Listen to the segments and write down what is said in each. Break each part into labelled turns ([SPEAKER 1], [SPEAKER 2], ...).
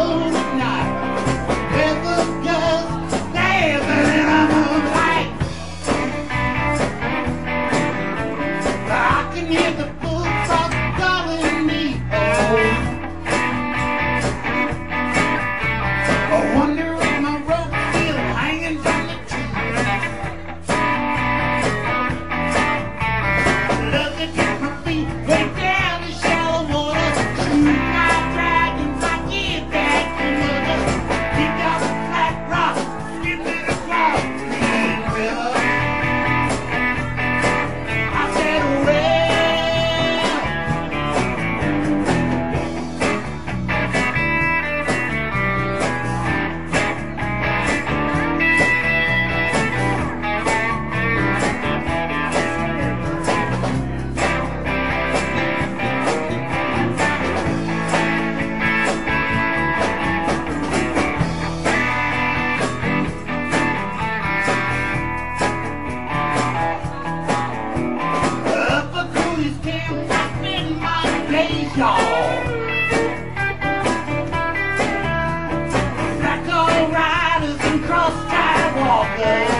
[SPEAKER 1] Oh. Yeah.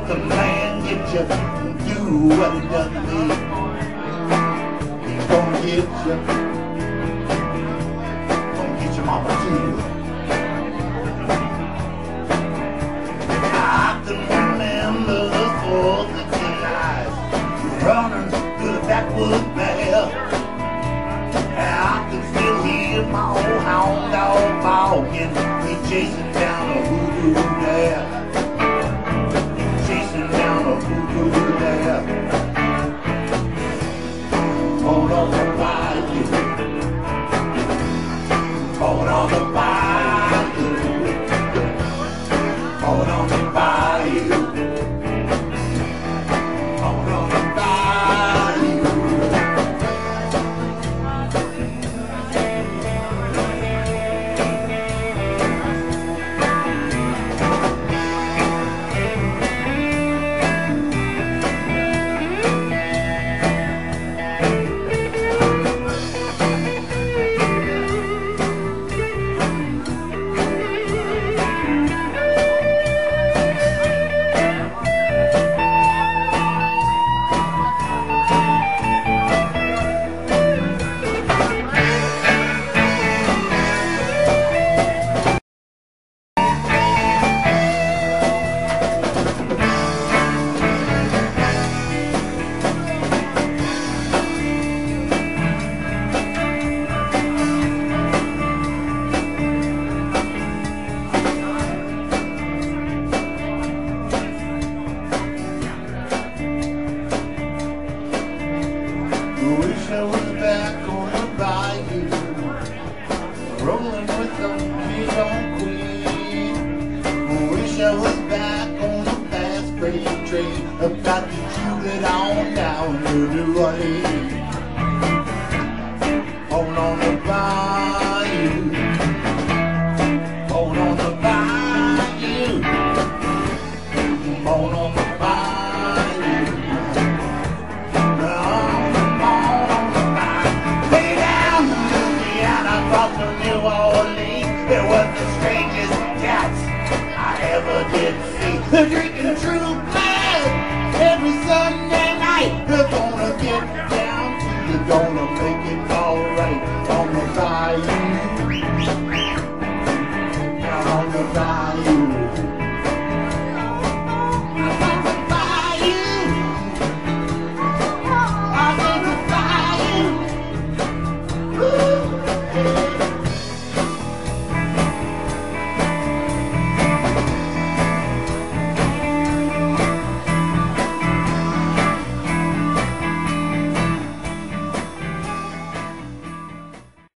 [SPEAKER 1] like the man that you do what he does to me. He's gonna get you. No. About to shoot it on down to the bayou, Hold on the bayou, Hold on the bayou. On, on, the bayou. New Orleans, it was the strangest cats I ever did see. They're drinking true